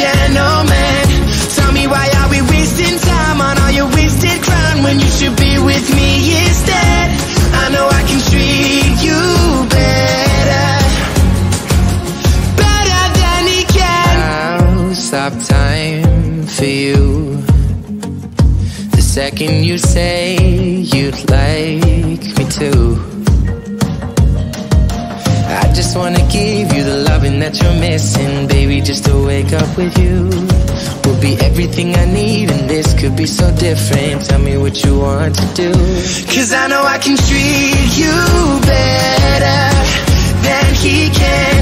gentleman. Tell me why are we wasting time on all your wasted when you should be with me instead? I know I can treat you better, better than he can. I'll stop time for you. The second you say be so different. Tell me what you want to do. Cause I know I can treat you better than he can,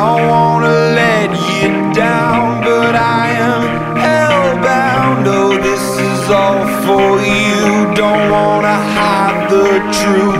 Don't wanna let you down, but I am hellbound. Oh, this is all for you. Don't wanna hide the truth.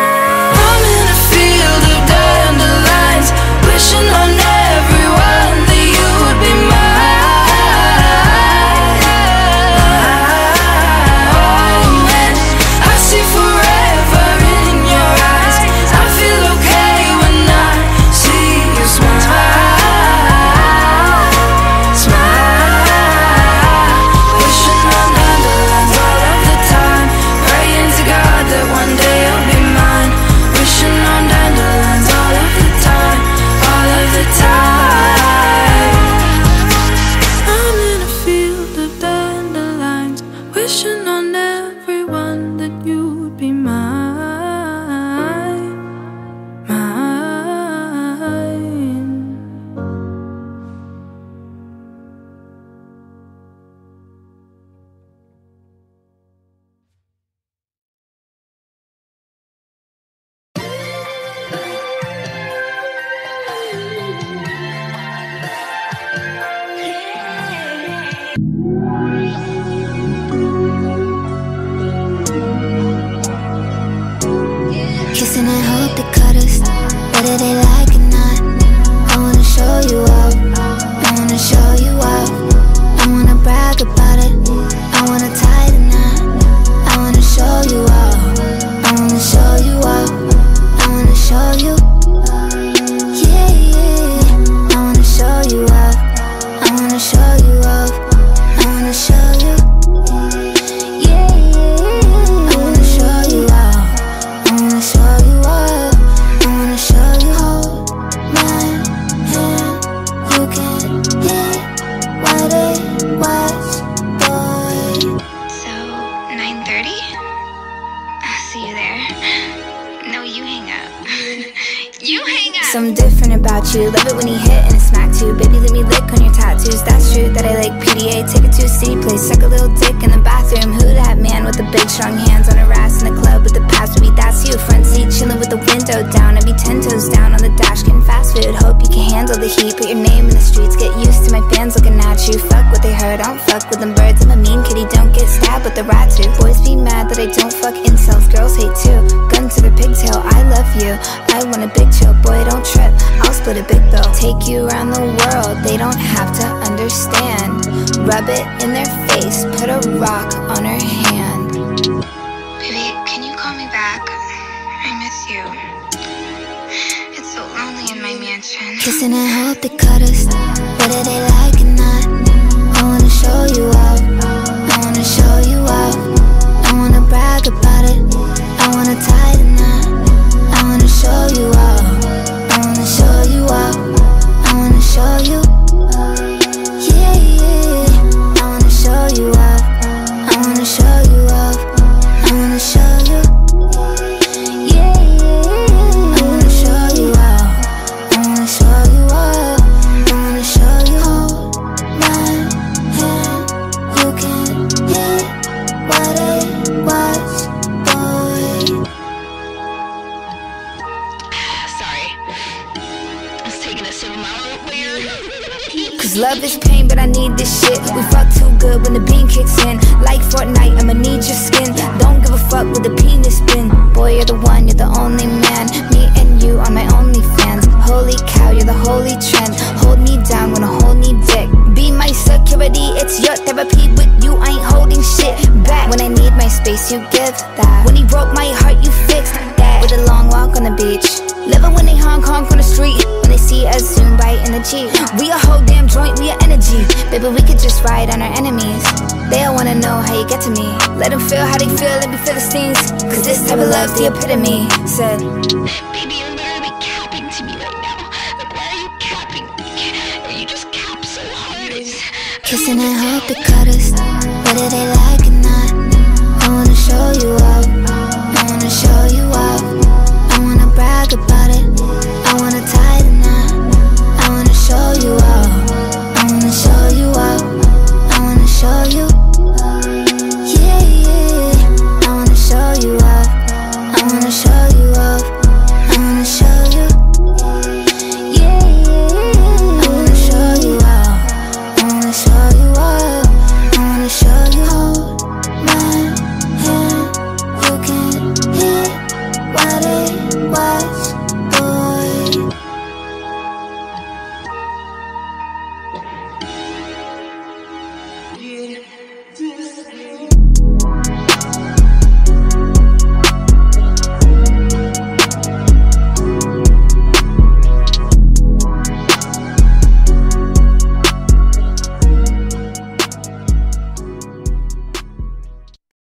something different about you. Love it when he hit and it smacked you. Baby, let me lick on your tattoos. That's true that I like PDA Take it to a city place. Suck a little dick in the bathroom. Who that man with the big strong hands on her ass In the club with the past? Would That's you, front seat Chilling with the window down. I'd be ten toes down on the dash Getting fast food. Hope you can handle the heat. Put your name in the streets. Get used to my fans looking at you. Fuck what they heard. I don't fuck with them birds. I'm a mean kitty. Don't get stabbed with the rats. Do Boys be mad that I don't fuck. Incels Girls hate too love you. I want a big chill, boy, don't trip. I'll split a big bill. Take you around the world, they don't have to understand. Rub it in their face, put a rock on her hand. Baby, can you call me back? I miss you. It's so lonely in my mansion. Kissing and hope they cut us, whether they like it or not. I wanna show you off. I wanna show you off. I wanna brag about it. A with the penis spin. Boy, you're the one, you're the only man. Me and you are my only fans. Holy cow, you're the holy trend. Hold me down I hold me dick. Be my security, it's your therapy. With you, I ain't holding shit back. When I need my space, you give that. When he broke my heart, you fixed that. With a long walk on the beach. Living when they Hong Kong on the street. When they see us soon bite in the Jeep. We a whole damn joint, we a energy. Baby, we could just ride on our enemies. They all wanna know how you get to me. Let them feel how they feel, let me feel the stings Cause this type of love's the epitome. Said Baby, you're literally capping to me right now. Like, why are you capping Are You just cap so hard Kissing and hope it cut us Whether they like it or not I wanna show you up. I wanna show you up. I wanna brag about it. was